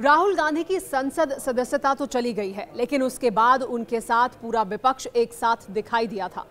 राहुल गांधी की संसद सदस्यता तो चली गई है, लेकिन उसके बाद उनके साथ पूरा विपक्ष एक साथ दिखाई दिया था।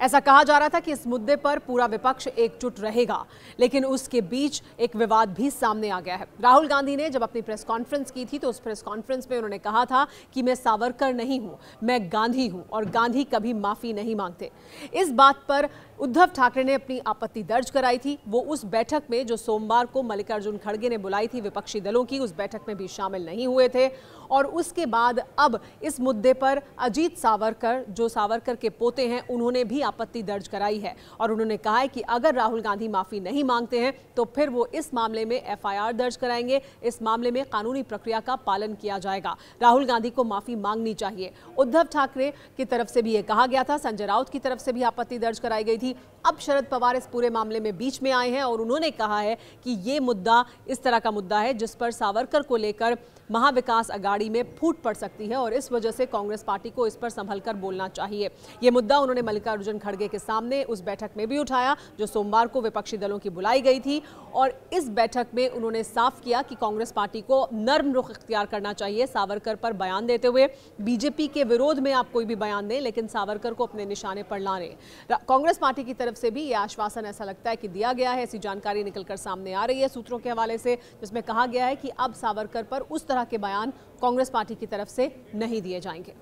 ऐसा कहा जा रहा था कि इस मुद्दे पर पूरा विपक्ष एकजुट रहेगा, लेकिन उसके बीच एक विवाद भी सामने आ गया है। राहुल गांधी ने जब अपनी प्रेस कॉन्फ्रेंस की थी तो उस प्रेस कॉन्फ्रेंस में उन्होंने कहा था कि मैं सावरकर नहीं हूँ, मैं गांधी हूँ, और गांधी कभी माफ़ी नहीं मांगते। इस बात पर उद्धव ठाकरे ने अपनी आपत्ति दर्ज कराई थी। वो उस बैठक में जो सोमवार को मल्लिकार्जुन खड़गे ने बुलाई थी विपक्षी दलों की, उस बैठक में भी शामिल नहीं हुए थे। और उसके बाद अब इस मुद्दे पर अजीत सावरकर, जो सावरकर के पोते हैं, उन्होंने भी आपत्ति दर्ज कराई है। और उन्होंने कहा है कि अगर राहुल गांधी माफ़ी नहीं मांगते हैं तो फिर वो इस मामले में एफआईआर दर्ज कराएँगे। इस मामले में कानूनी प्रक्रिया का पालन किया जाएगा। राहुल गांधी को माफ़ी मांगनी चाहिए। उद्धव ठाकरे की तरफ़ से भी ये कहा गया था। संजय राउत की तरफ़ से भी आपत्ति दर्ज कराई गई थी। अब शरद पवार इस पूरे मामले में बीच में आए हैं और उन्होंने कहा है कि ये मुद्दा इस तरह का मुद्दा है जिस पर सावरकर को लेकर महाविकास अगाड़ी में फूट पड़ सकती है और इस वजह से कांग्रेस पार्टी को इस पर संभल कर बोलना चाहिए। ये मुद्दा उन्होंने मल्लिकार्जुन खड़गे के सामने उस बैठक में भी उठाया, जो सोमवार को विपक्षी दलों की बुलाई गई थी। और इस बैठक में उन्होंने साफ़ किया कि कांग्रेस पार्टी को नर्म रुख इख्तियार करना चाहिए सावरकर पर बयान देते हुए। बीजेपी के विरोध में आप कोई भी बयान दें, लेकिन सावरकर को अपने निशाने पर लाने। कांग्रेस पार्टी की तरफ़ से भी ये आश्वासन ऐसा लगता है कि दिया गया है, ऐसी जानकारी निकलकर सामने आ रही है सूत्रों के हवाले से, जिसमें कहा गया है कि अब सावरकर पर उस तरह के बयान कांग्रेस पार्टी की तरफ़ से नहीं दिए जाएँगे।